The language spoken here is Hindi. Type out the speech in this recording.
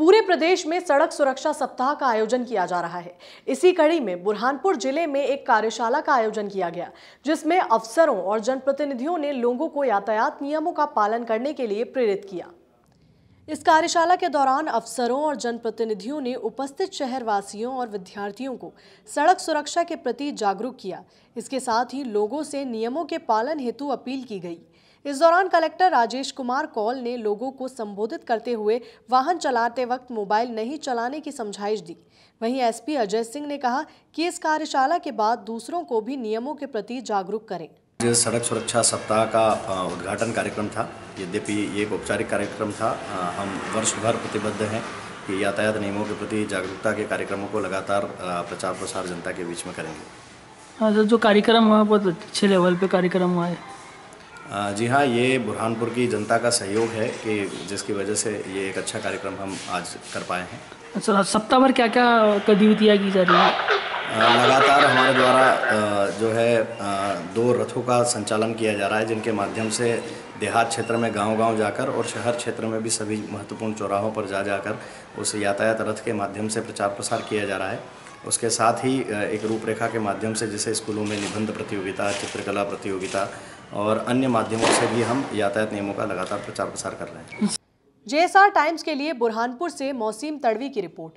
पूरे प्रदेश में सड़क सुरक्षा सप्ताह का आयोजन किया जा रहा है। इसी कड़ी में बुरहानपुर ज़िले में एक कार्यशाला का आयोजन किया गया, जिसमें अफसरों और जनप्रतिनिधियों ने लोगों को यातायात नियमों का पालन करने के लिए प्रेरित किया। इस कार्यशाला के दौरान अफसरों और जनप्रतिनिधियों ने उपस्थित शहरवासियों और विद्यार्थियों को सड़क सुरक्षा के प्रति जागरूक किया। इसके साथ ही लोगों से नियमों के पालन हेतु अपील की गई। इस दौरान कलेक्टर राजेश कुमार कौल ने लोगों को संबोधित करते हुए वाहन चलाते वक्त मोबाइल नहीं चलाने की समझाइश दी। वहीं एसपी अजय सिंह ने कहा कि इस कार्यशाला के बाद दूसरों को भी नियमों के प्रति जागरूक करें। जो सड़क सुरक्षा सप्ताह का उद्घाटन कार्यक्रम था। यद्यपि ये एक औपचारिक कार्यक्रम था। हम वर्ष भर प्रतिबद्ध हैं कि यातायात नियमों के प्रति जागरूकता के कार्यक्रमों को लगातार प्रचार प्रसार जनता के बीच में करेंगे। हाँ तो जो कार्यक्रम हुआ बहुत अच्छे लेवल पे कार्यक्रम हुआ है। जी हाँ ये बुरहानपुर की जनता का सहयोग है कि जिसकी वजह से ये एक अच्छा कार्यक्रम हम आज कर पाए हैं। अच्छा सप्ताह भर क्या क्या गतिविधियाँ की जा रही है? लगातार हमारे द्वारा जो है दो रथों का संचालन किया जा रहा है जिनके माध्यम से देहात क्षेत्र में गांव-गांव जाकर और शहर क्षेत्र में भी सभी महत्वपूर्ण चौराहों पर जा जाकर उस यातायात रथ के माध्यम से प्रचार प्रसार किया जा रहा है। उसके साथ ही एक रूपरेखा के माध्यम से जैसे स्कूलों में निबंध प्रतियोगिता, चित्रकला प्रतियोगिता और अन्य माध्यमों से भी हम यातायात नियमों का लगातार प्रचार प्रसार कर रहे हैं। जेएसआर टाइम्स के लिए बुरहानपुर से मौसीम तड़वी की रिपोर्ट।